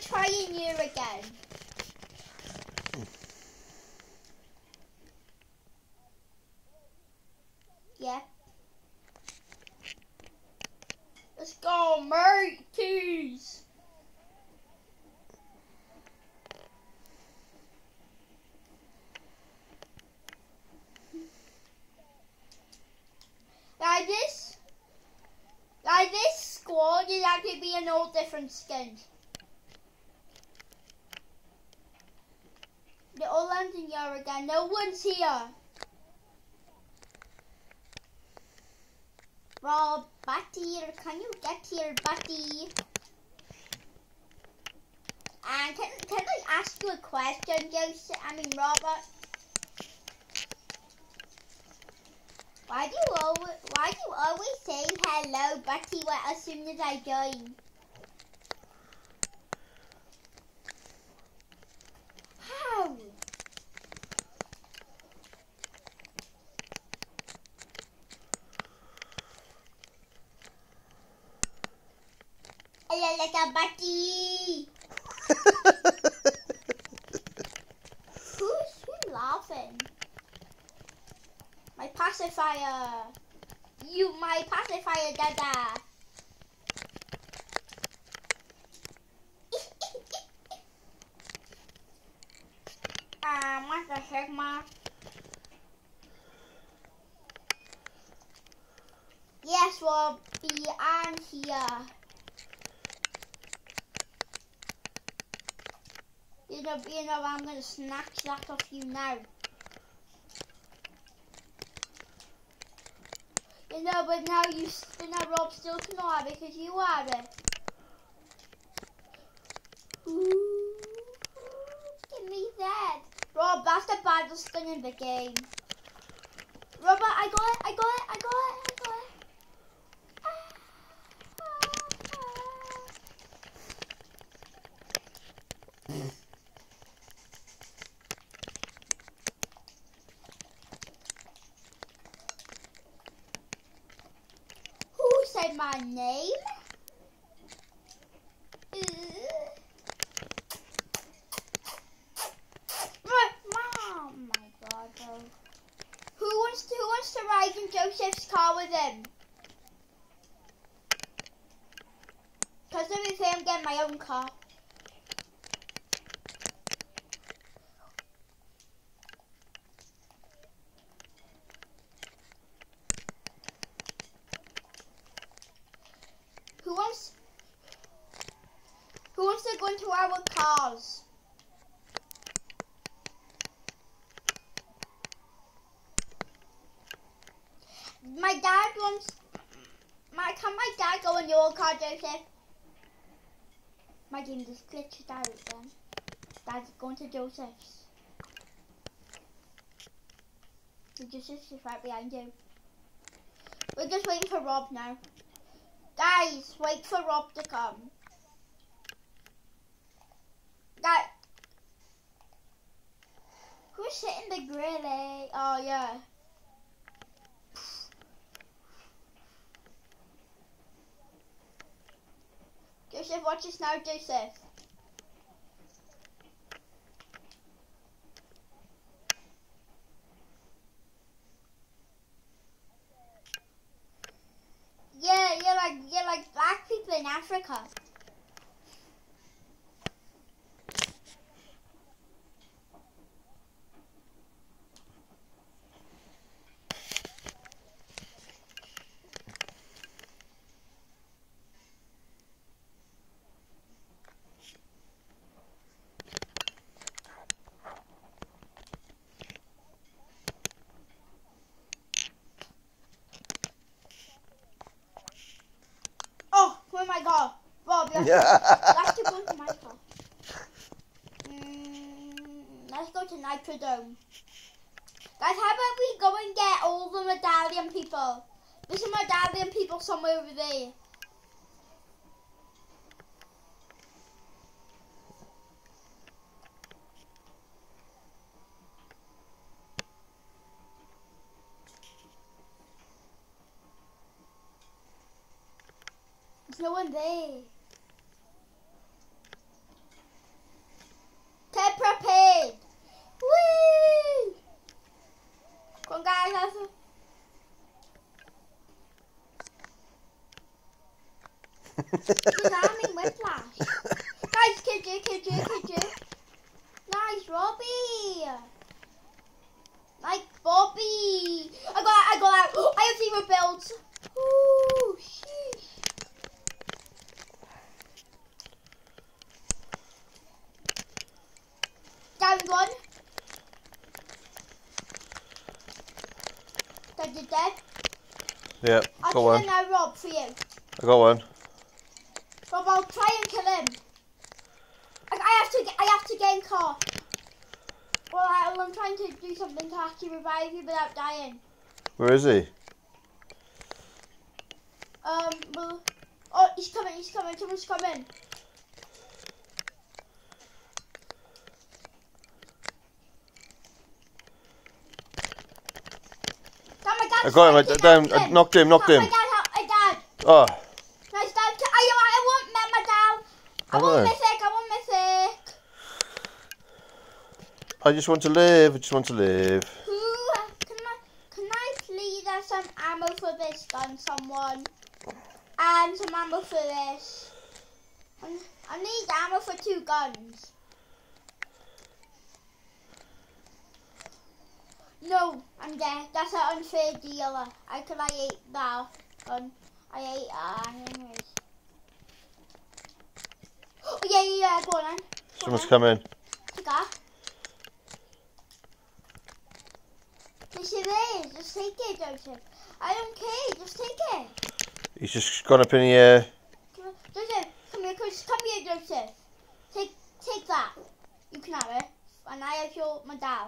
trying you again. Yeah. Let's go, mateys. Like this, like this squad is actually being all different skins. All landing again. No one's here. Rob, Batty, can you get here, Buddy? And can, can I ask you a question, Joseph? I mean, Robert. Why do you always, why do you always say hello, Batty, as soon as I join? How? Hello, little Batty. Who's who's laughing? My pacifier. You, my pacifier, Dada. um, what the heck, ma? Yes, Robbie, I'm here. You know, you know, I'm gonna snatch that off you now. You know, but now you, but now Rob still cannot have it because you have it. Ooh, give me that. Rob, that's the baddest thing in the game. Robert, I got it, I got it, I got it. Who my name? Mom, oh my God. Who wants to who wants to ride in Joseph's car with him? Because if him, I'm getting my own car. Who wants Who wants to go into our cars? My dad wants my can my dad Joseph? My game just glitched out then. Dad's going to Joseph's. So Joseph's is right behind you. We're just waiting for Rob now. Guys, wait for Rob to come. Guy, who's sitting the grill? Eh? Oh yeah. Watch this now, Joseph. Yeah, you're like you're like black people in Africa. Oh, where my car? Rob, you Let's keep going to my car. Mm, let's go to Nitrodrome. Guys, how about we go and get all the medallion people? There's some medallion people somewhere over there. There's no one there. Because I'm in whiplash. Guys, kid you, kid you, kid you. Nice, Robbie. Like Bobby. I got I got out. I have zero builds. Ooh, sheesh. Down one. Dead, dead, dead. Yeah, I'll got one. him now, Rob, for you. I got one. Rob, I'll try and kill him. I, I have to, get- I have to gain car. Well, I, I'm trying to do something to actually revive you without dying. Where is he? Um, well, oh, he's coming, he's coming, someone's coming. My I got him. I, down, kill I knocked him, knocked Help him. My dad, help my dad. Oh, Nice dad. I, I, I want my, my dad. I Hello. want mythic, I want mythic. I just want to live. I just want to live. Can I, can I please have some ammo for this gun, someone? And some ammo for this. I, I need ammo for two guns. No, I'm dead. That's an unfair deal. I could I ate that gun. I ate uh, anyways. Oh, yeah, yeah, yeah, go on then. Someone's coming. Take that. Yes, it is. Just take it, Joseph. I don't care. Just take it. He's just gone up in the air. Joseph, come here. Chris. Come here, Joseph. Take, take that. You can have it. And I have your my dad.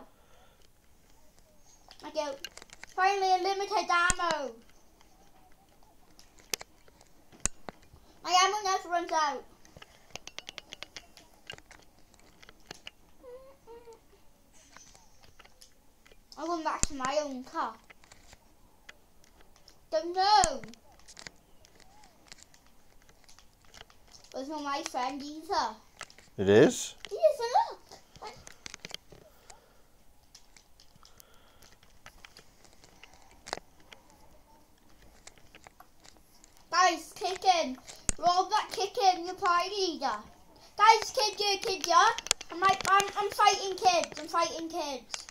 I go. Finally, a limited ammo. My ammo never runs out. I went back to my own car. Don't know. Was not my friend either. It is. He is look. Guys, kicking. Roll that kicking, your party leader. Guys, kid you, kid you. I'm like, I'm, I'm fighting kids. I'm fighting kids.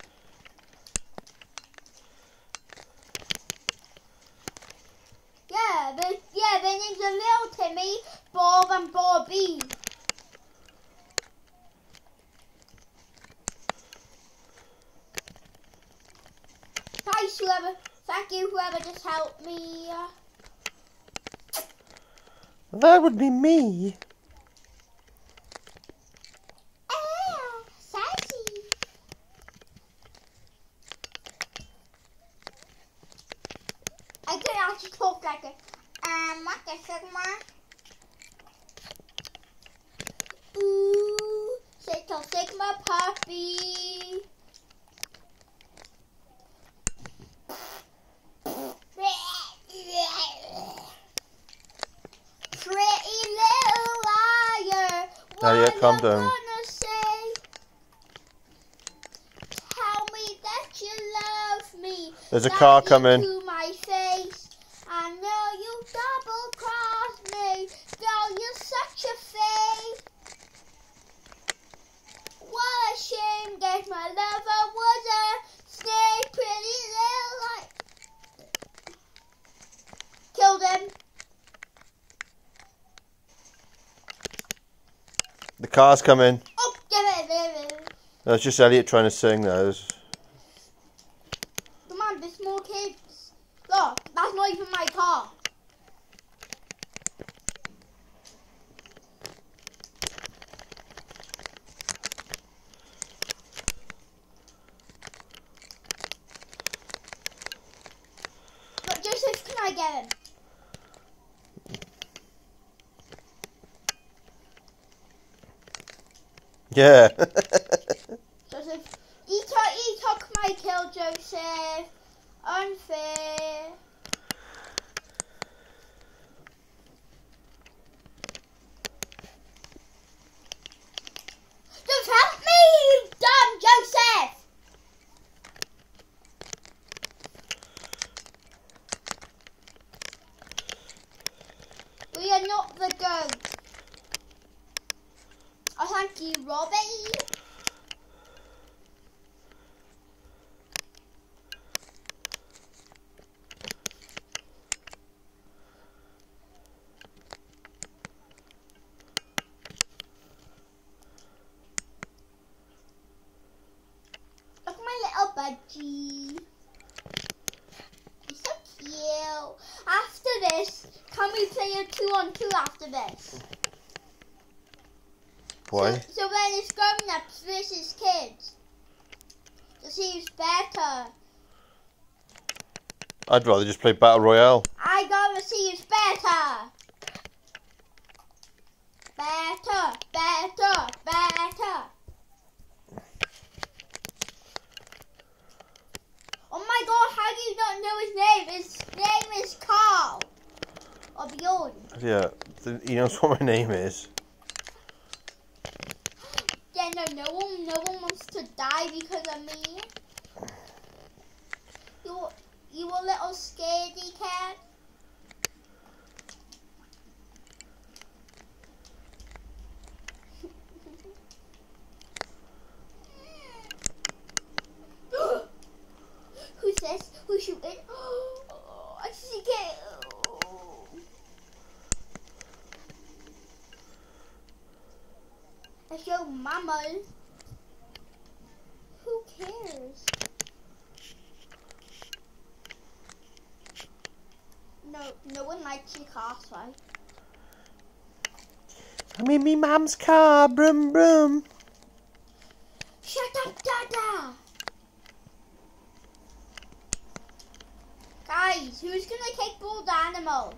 Yeah, they, yeah, their names are Little Timmy, Bob, Bobby. Thanks, whoever. Thank you, whoever just helped me. Uh, That would be me. oh, sassy. I can actually talk like a um, what the Sigma? Ooh, Sigma Sigma puppy. Pretty little liar. Nadia, calm down. gonna say? Tell me that you love me. There's a car coming. To my face. I know you double crossed me. Girl, you're such a fake. What a shame that my lover was a snake, pretty little light. Killed him. The car's coming. Oh, give it, give it. That's just Elliot trying to sing those. Come on, there's more kids. Look, that's not even my car. Look, Joseph, can I get him? Yeah. Joseph, he took, he my kill, Joseph. Unfair. Just help me, you dumb Joseph! We are not the Lucky Robbie. Look my little budgie. He's so cute. After this, can we play a two on two after this? Why? It's grown ups versus kids. To see who's better. I'd rather just play Battle Royale. I gotta see who's better. Better, better, better. Oh my god, how do you not know his name? His name is Carl. Or Bjorn. Yeah, he knows what my name is. Yeah, no, no one, no one wants to die because of me. You, you a little scaredy cat. Who's this? Who's shooting? Oh, I see it. That's your mama's. Who cares? No, no one likes your car, right? I'm in me mum's car, brum brum. Shut up, Dada! Guys, who's gonna kick bald animal?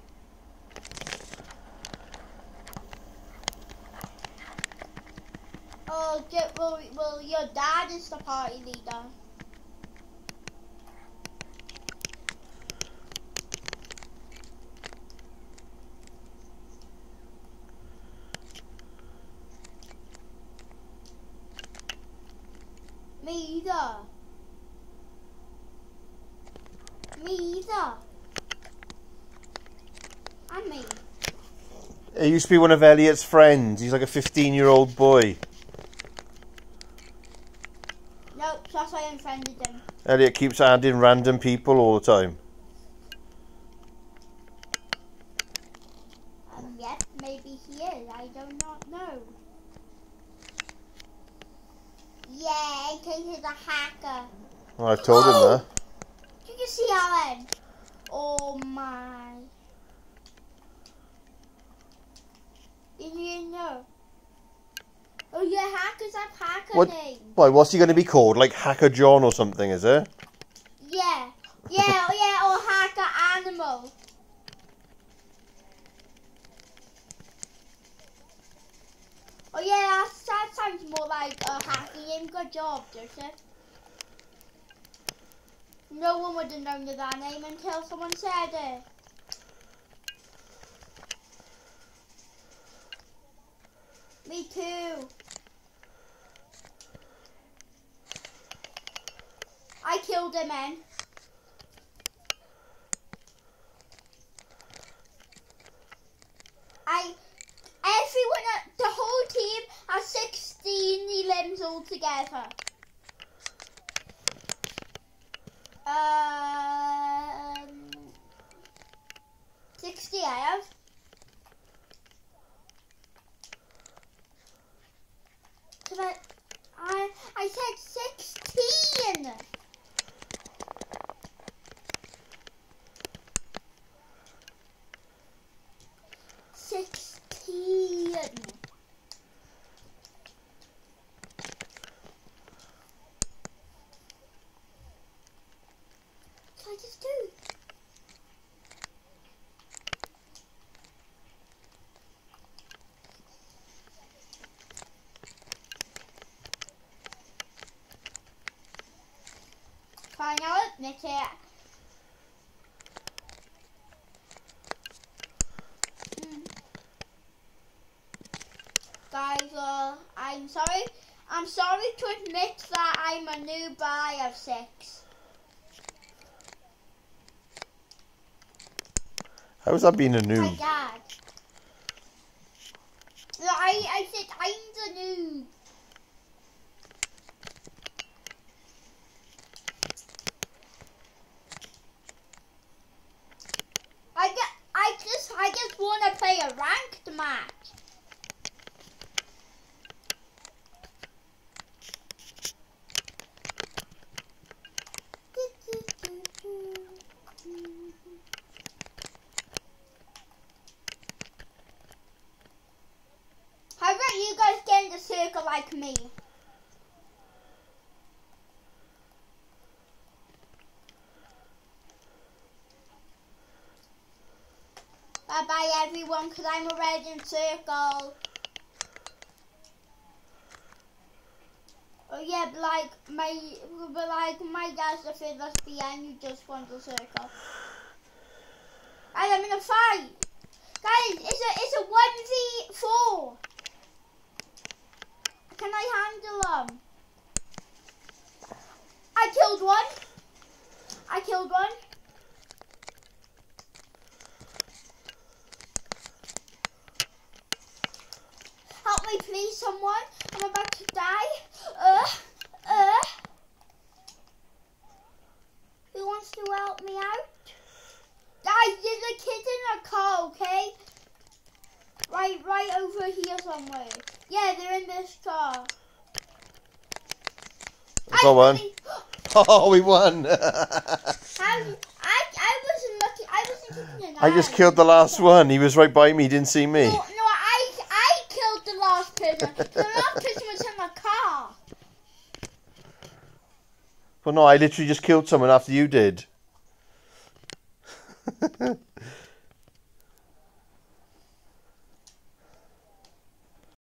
Oh, get, well, well, dad is the party leader. Me either. Me either. And me. He used to be one of Elliot's friends. He's like a 15 year old boy. Nope, that's why I unfriended him. Elliot keeps adding random people all the time. Yep, maybe he is. I do not know. Yeah, in case he's a hacker. Well, I've told him oh! that. You can see Alan. Oh my. Did you know? Oh yeah, hackers have hacker What? names. Why, what's he going to be called? Like Hacker John or something, is it? Yeah. Yeah, oh yeah, or hacker animal. Oh yeah, that, sounds more like a hacker name. Good job, Joseph. No one would have known that name until someone said it. Me too. Him, man. I, everyone, the whole team has 16 limbs altogether. Um, 60 I have. I, I, I said 16. Sixteen. So I just do. Admit it. How is that being a noob? My dad. I, I said I'm the noob. I just, I just want to play a ranked match. Me. Bye bye everyone, because I'm already in circle. Oh yeah, but like my, but like my dad's the furthest behind you just want the circle. I am in a fight. Guys, it's a it's a one v four. Can I handle them? I killed one. I killed one. Help me please someone. I'm about to die. Uh, uh. Who wants to help me out? Guys, there's a kid in a car, okay? Right, right over here somewhere. Yeah, they're in this car. I on. really- Oh, we won. How, I, I wasn't looking. I wasn't an I just killed the last one. He was right by me. He didn't see me. No, no, I, I killed the last person. the last person was in the car. Well, no, I literally just killed someone after you did.